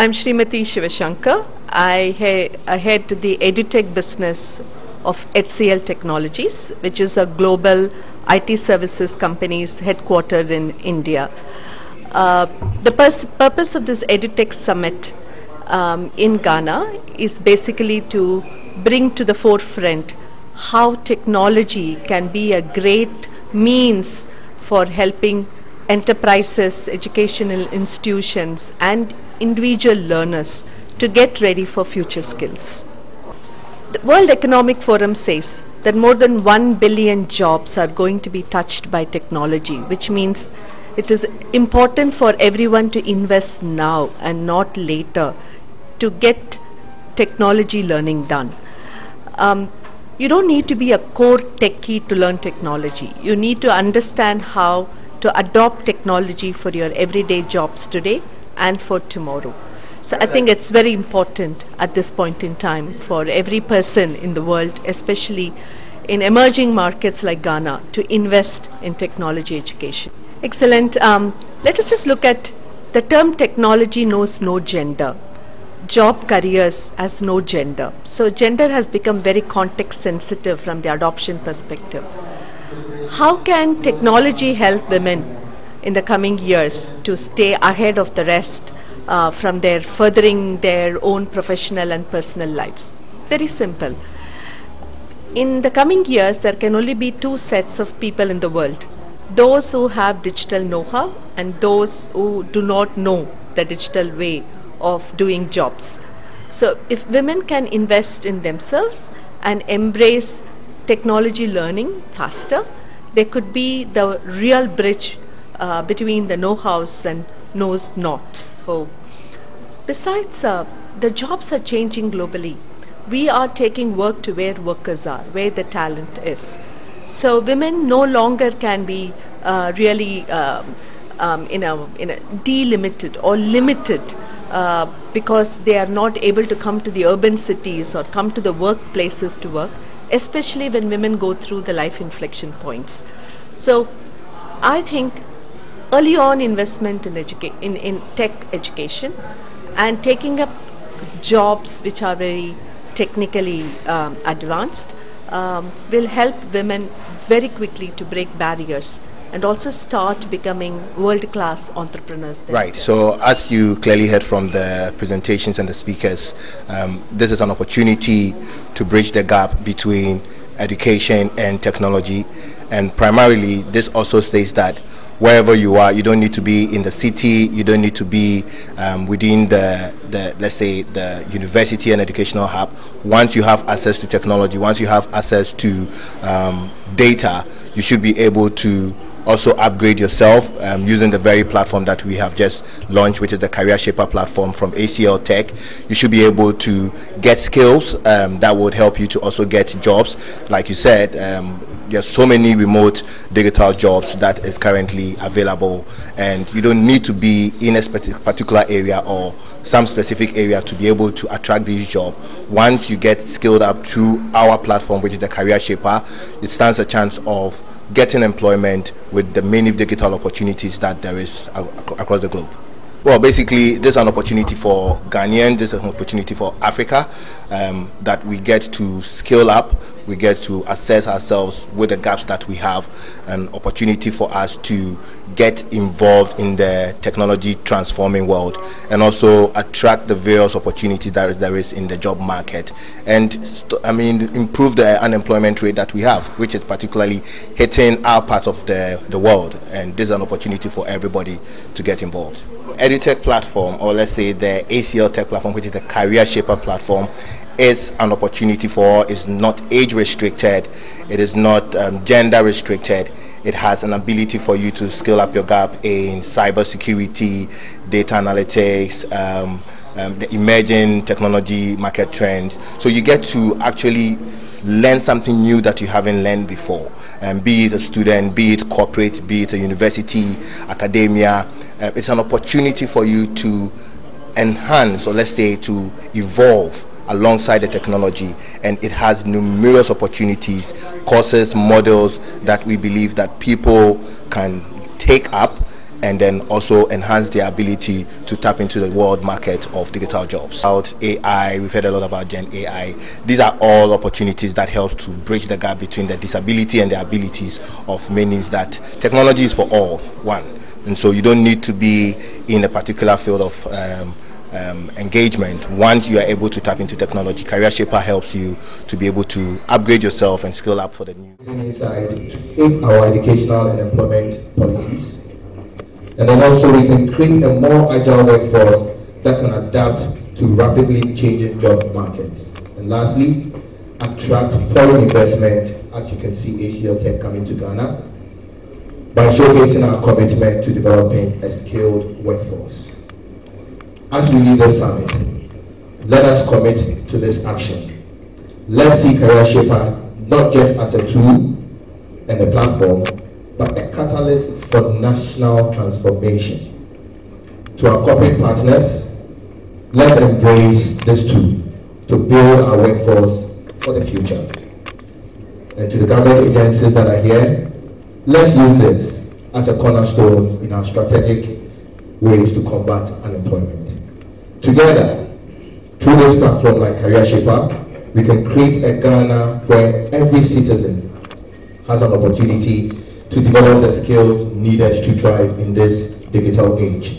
I'm Srimati Shivashankar. I, I head the EduTech business of HCL Technologies, which is a global IT services company headquartered in India. Uh, the pers- purpose of this EduTech summit um, in Ghana is basically to bring to the forefront how technology can be a great means for helping enterprises, educational institutions, and individual learners to get ready for future skills. The World Economic Forum says that more than 1 billion jobs are going to be touched by technology, which means it is important for everyone to invest now and not later to get technology learning done. Um, you don't need to be a core techie to learn technology. You need to understand how to adopt technology for your everyday jobs today and for tomorrow. So I think it's very important at this point in time for every person in the world, especially in emerging markets like Ghana, to invest in technology education. Excellent. Um, let us just look at the term technology knows no gender. Job careers has no gender. So gender has become very context sensitive from the adoption perspective. How can technology help women in the coming years to stay ahead of the rest uh, from their furthering their own professional and personal lives? Very simple. In the coming years, there can only be two sets of people in the world those who have digital know how and those who do not know the digital way of doing jobs. So, if women can invest in themselves and embrace technology learning faster, they could be the real bridge uh, between the know hows and knows nots. So, besides, uh, the jobs are changing globally. We are taking work to where workers are, where the talent is. So, women no longer can be uh, really um, um, in, a, in a delimited or limited uh, because they are not able to come to the urban cities or come to the workplaces to work, especially when women go through the life inflection points. So, I think early on investment in, educa- in, in tech education and taking up jobs which are very technically um, advanced um, will help women very quickly to break barriers and also start becoming world class entrepreneurs. Right. So, as you clearly heard from the presentations and the speakers, um, this is an opportunity to bridge the gap between education and technology. And primarily, this also says that wherever you are, you don't need to be in the city, you don't need to be um, within the, the, let's say, the university and educational hub. Once you have access to technology, once you have access to um, data, you should be able to also upgrade yourself um, using the very platform that we have just launched, which is the Career Shaper platform from HCL Tech. You should be able to get skills um, that would help you to also get jobs. Like you said, um, there's so many remote digital jobs that is currently available, and you don't need to be in a particular area or some specific area to be able to attract these jobs. Once you get skilled up through our platform, which is the Career Shaper, it stands a chance of getting employment with the many digital opportunities that there is across the globe. Well, basically, this is an opportunity for Ghanaians, this is an opportunity for Africa um, that we get to scale up, we get to assess ourselves with the gaps that we have, an opportunity for us to get involved in the technology transforming world and also attract the various opportunities that there is in the job market and I mean improve the unemployment rate that we have, which is particularly hitting our part of the, the world. And this is an opportunity for everybody to get involved. EduTech platform, or let's say the HCL Tech platform, which is the Career Shaper platform, is an opportunity for all. It's not age restricted. It is not um, gender restricted. It has an ability for you to scale up your gap in cybersecurity, data analytics, um, um, the emerging technology market trends. So you get to actually learn something new that you haven't learned before. Um, be it a student, be it corporate, be it a university, academia. Uh, it's an opportunity for you to enhance, or let's say to evolve alongside the technology and it has numerous opportunities courses models that we believe that people can take up and then also enhance their ability to tap into the world market of digital jobs. About AI, we've heard a lot about Gen AI. These are all opportunities that help to bridge the gap between the disability and the abilities of many that technology is for all, one. And so you don't need to be in a particular field of um, um, engagement, once you are able to tap into technology, Career Shaper helps you to be able to upgrade yourself and skill up for the new. Inside our educational and employment policies, and then also we can create a more agile workforce that can adapt to rapidly changing job markets. And lastly, attract foreign investment, as you can see HCL Tech coming to Ghana, by showcasing our commitment to developing a skilled workforce. As we lead this summit, let us commit to this action. Let's see Career Shaper not just as a tool and a platform, but a catalyst for national transformation. To our corporate partners, let's embrace this tool to build our workforce for the future. And to the government agencies that are here, let's use this as a cornerstone in our strategic ways to combat unemployment. Together, through this platform like Career Shaper, we can create a Ghana where every citizen has an opportunity to develop the skills needed to thrive in this digital age.